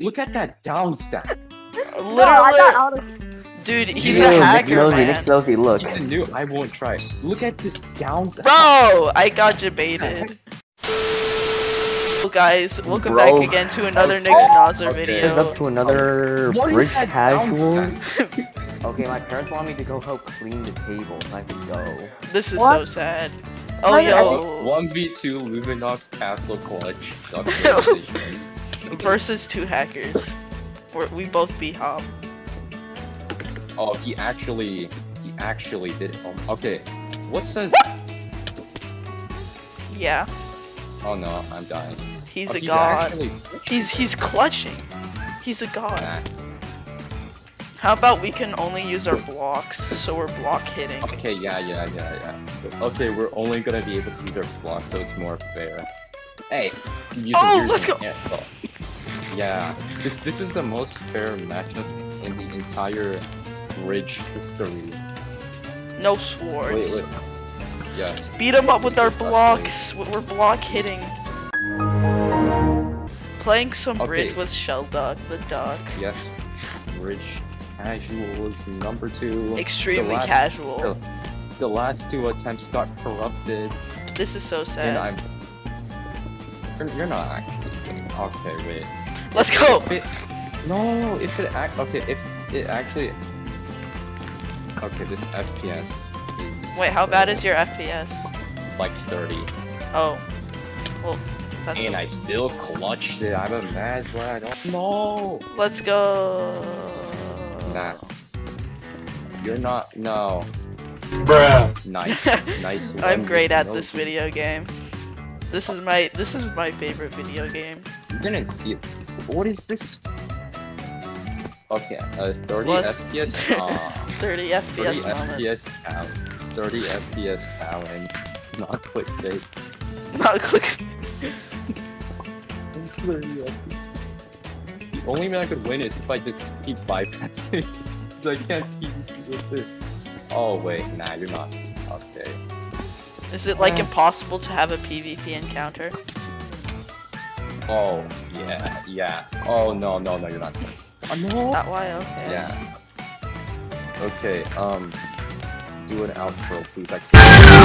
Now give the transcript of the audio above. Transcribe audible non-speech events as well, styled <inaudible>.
look at that down stat. <laughs> No, Literally, I got out of. dude, he's Ew, a Nick hacker, Nosey, man. Nick Nosey, look. He's a new. I won't try. Look at this down. Bro, I got you baited. Well, guys, welcome back again to another oh, Nick's oh, Nazar Okay. video. It's up to another What is bridge casuals. okay, my parents want me to go help clean the table. so I can go. This is What? so sad. Oh, Why- yo. One v two Luminox Castle Clutch. <laughs> Versus two hackers. We're, we both beat Hop. oh, he actually, he actually did. Um, okay, what's a? Yeah, Oh no, I'm dying. he's oh, a god. Actually, He's he's clutching. He's a god. Nah. How about we can only use our blocks, so we're block hitting. Okay, yeah, yeah, yeah, yeah. Okay, we're only gonna be able to use our blocks, so it's more fair. Hey, Oh, let's go! Yeah, this this is the most fair matchup in the entire bridge history. No swords. Wait, wait. Yes. Beat him up with our blocks. we- We're block hitting. Playing some bridge Okay. with Shelduck, the duck. Yes. Bridge casuals number two. Extremely last- casual. The, the last two attempts got corrupted, This is so sad. and. I'm. You're, you're not actually kidding. Okay, wait. Let's go. If it, no, if it act okay, if it actually okay, this FPS is Wait, how bad uh, is your FPS? like 30, Oh, well, that's. and a- I still clutched it. I'm a mad where I don't know. Let's go. Nah, you're not. No, Bruh. nice, <laughs> nice. I'm great at no- this video game. This is my this is my favorite video game. You're gonna see it. What is this? Okay, uh, 30 Plus- FPS. Uh, <laughs> 30 30 FPS moment. FPS count. 30 FPS counting. Not clickbait. Not click. The only way I could win is if I just keep bypassing. <laughs> 'Cause I can't keep with this. Oh wait, nah, you're not. Okay. Is it like Uh. impossible to have a PvP encounter? Oh yeah, yeah. Oh no, no, no, you're not. Oh no. That why? Okay. Yeah. Okay. Um. Do an outro, please. I can't.